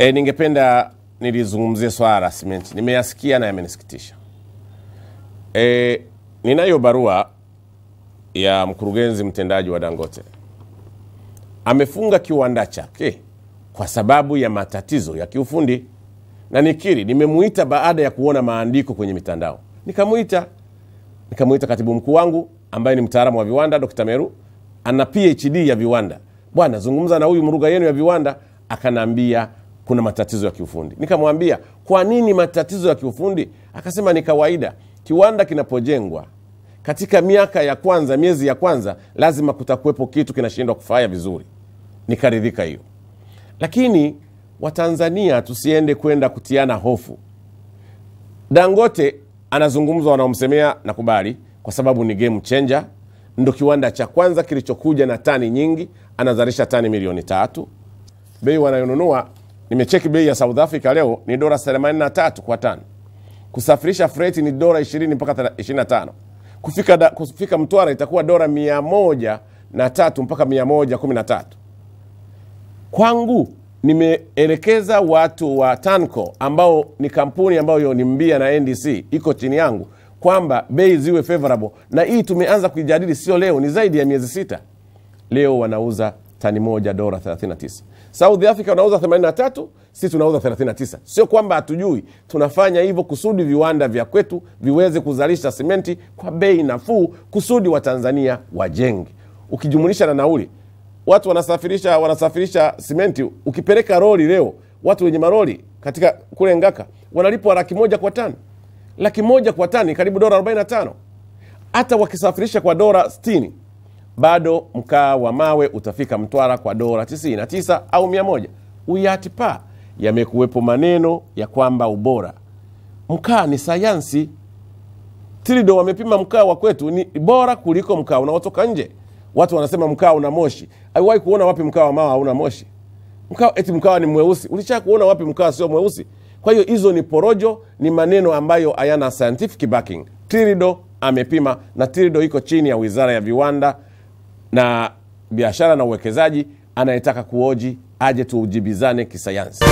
E, ningependa nilizungumzie swala la simenti. Nimeyasikia na yamenisikitisha. E, ninayo barua ya mkurugenzi mtendaji wa Dangote amefunga kiwanda chake kwa sababu ya matatizo ya kiufundi, na nikiri, nimemuita baada ya kuona maandiko kwenye mitandao, nikamuita nikamuita katibu mkuu wangu ambaye ni mtaalamu wa viwanda Dr. Meru, ana PhD ya viwanda. Bwana, zungumza na huyu mruga yenu ya viwanda. Akanambia kuna matatizo ya kiufundi. Nikamwambia kwa nini matatizo ya kiufundi? Akasema ni kawaida, kiwanda kinapojengwa katika miaka ya kwanza, miezi ya kwanza, lazima kutakuwepo kitu kinashindwa kufanya vizuri. Nikaridhika hiyo, lakini Watanzania tusiende kwenda kutiana hofu. Dangote anazungumzwa, wanaomsemea nakubali, kwa sababu ni game changer. Ndo kiwanda cha kwanza kilichokuja na tani nyingi, anazalisha tani milioni tatu. Bei wanayonunua nimecheki bei ya South Africa leo ni dola 83 kwa tani. Kusafirisha freight ni dola 20 mpaka 25. Kufika, da, kufika Mtwara itakuwa dola mia moja na tatu mpaka mia moja kumi na tatu. Kwangu nimeelekeza watu wa Tanco ambao ni kampuni ambayo ni mbia na NDC iko chini yangu kwamba bei ziwe favorable, na hii tumeanza kuijadili sio leo, ni zaidi ya miezi sita. Leo wanauza tani moja dola 39. South Africa wanauza 83, sisi tunauza 39. Sio kwamba hatujui, tunafanya hivyo kusudi viwanda vya kwetu viweze kuzalisha simenti kwa bei nafuu, kusudi Watanzania wajenge. Ukijumulisha na nauli, watu wanasafirisha wanasafirisha simenti, ukipeleka roli leo, watu wenye maroli katika kule Ngaka wanalipwa laki moja kwa tani. Laki moja kwa tani karibu dola 45. Hata wakisafirisha kwa dola 60 bado mkaa wa mawe utafika Mtwara kwa dola 99 au 100. Uyatipa yamekuwepo maneno ya kwamba ubora mkaa ni sayansi. Trido wamepima mkaa wa kwetu ni bora kuliko mkaa unaotoka nje. Watu wanasema mkaa una moshi. Aiwahi kuona wapi mkaa wa mawe hauna moshi? Mkaa eti mkaa ni mweusi. Ulisha kuona wapi mkaa sio mweusi? Kwa hiyo hizo ni porojo, ni maneno ambayo hayana scientific backing. Tirido amepima na Tirido iko chini ya Wizara ya Viwanda na biashara na uwekezaji. Anayetaka kuoji aje tuujibizane kisayansi.